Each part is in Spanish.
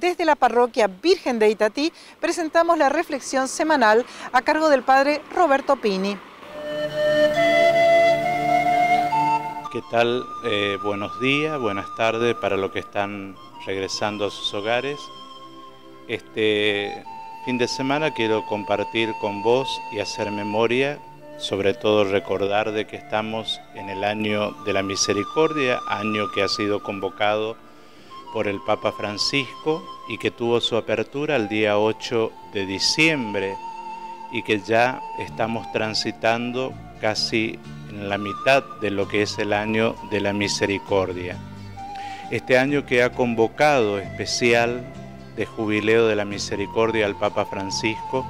desde la parroquia Virgen de Itatí presentamos la reflexión semanal a cargo del padre Roberto Pini. ¿Qué tal? Eh, buenos días, buenas tardes para los que están regresando a sus hogares. Este fin de semana quiero compartir con vos y hacer memoria, sobre todo recordar de que estamos en el año de la misericordia, año que ha sido convocado por el Papa Francisco y que tuvo su apertura el día 8 de diciembre y que ya estamos transitando casi en la mitad de lo que es el año de la misericordia. Este año que ha convocado especial de jubileo de la misericordia al Papa Francisco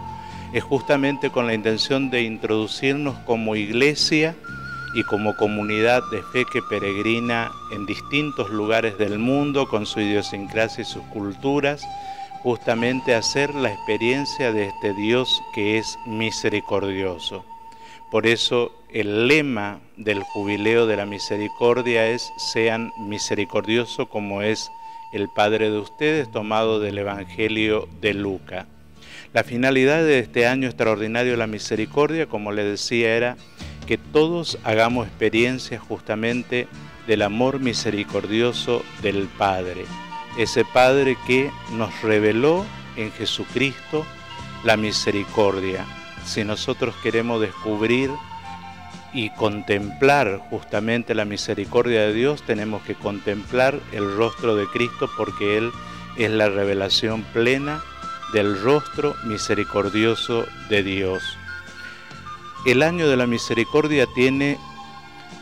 es justamente con la intención de introducirnos como iglesia y como comunidad de fe que peregrina en distintos lugares del mundo con su idiosincrasia y sus culturas, justamente hacer la experiencia de este Dios que es misericordioso. Por eso el lema del jubileo de la misericordia es sean misericordiosos como es el Padre de ustedes, tomado del Evangelio de Luca. La finalidad de este año extraordinario de la misericordia, como le decía, era que todos hagamos experiencia justamente del amor misericordioso del Padre, ese Padre que nos reveló en Jesucristo la misericordia. Si nosotros queremos descubrir y contemplar justamente la misericordia de Dios, tenemos que contemplar el rostro de Cristo porque Él es la revelación plena del rostro misericordioso de Dios el año de la misericordia tiene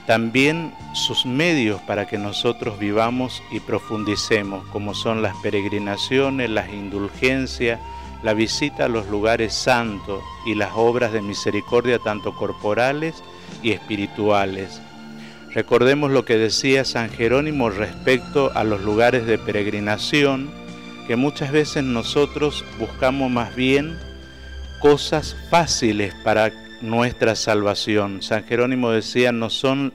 también sus medios para que nosotros vivamos y profundicemos, como son las peregrinaciones, las indulgencias, la visita a los lugares santos y las obras de misericordia tanto corporales y espirituales. Recordemos lo que decía San Jerónimo respecto a los lugares de peregrinación, que muchas veces nosotros buscamos más bien cosas fáciles para nuestra salvación. San Jerónimo decía, no son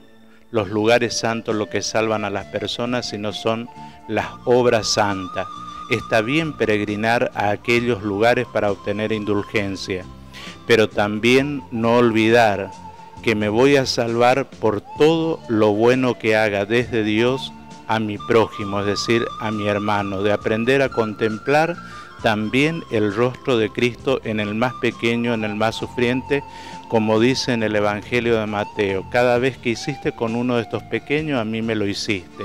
los lugares santos lo que salvan a las personas, sino son las obras santas. Está bien peregrinar a aquellos lugares para obtener indulgencia, pero también no olvidar que me voy a salvar por todo lo bueno que haga desde Dios a mi prójimo, es decir, a mi hermano, de aprender a contemplar también el rostro de Cristo en el más pequeño, en el más sufriente, como dice en el Evangelio de Mateo, cada vez que hiciste con uno de estos pequeños, a mí me lo hiciste.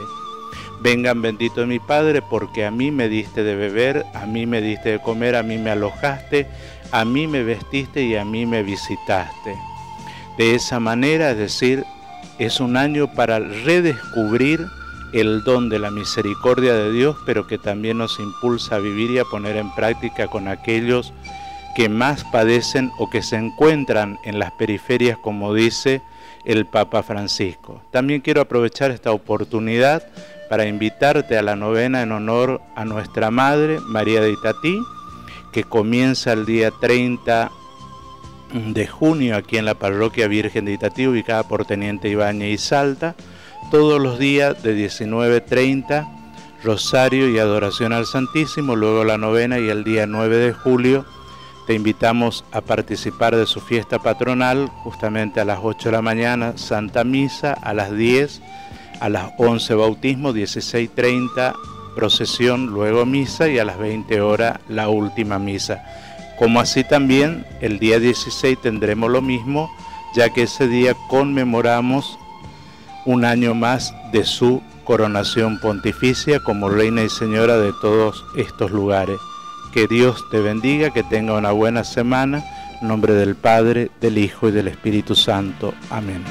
Vengan bendito mi Padre, porque a mí me diste de beber, a mí me diste de comer, a mí me alojaste, a mí me vestiste y a mí me visitaste. De esa manera, es decir, es un año para redescubrir el don de la misericordia de Dios, pero que también nos impulsa a vivir y a poner en práctica con aquellos que más padecen o que se encuentran en las periferias, como dice el Papa Francisco. También quiero aprovechar esta oportunidad para invitarte a la novena en honor a nuestra Madre, María de Itatí, que comienza el día 30 de junio aquí en la parroquia Virgen de Itatí, ubicada por Teniente Ibañez y Salta, todos los días de 19.30, Rosario y Adoración al Santísimo, luego la novena y el día 9 de julio, te invitamos a participar de su fiesta patronal justamente a las 8 de la mañana, Santa Misa, a las 10, a las 11 bautismo, 16.30 procesión, luego misa y a las 20 horas la última misa. Como así también el día 16 tendremos lo mismo, ya que ese día conmemoramos un año más de su coronación pontificia como reina y señora de todos estos lugares. Que Dios te bendiga, que tenga una buena semana. En nombre del Padre, del Hijo y del Espíritu Santo. Amén.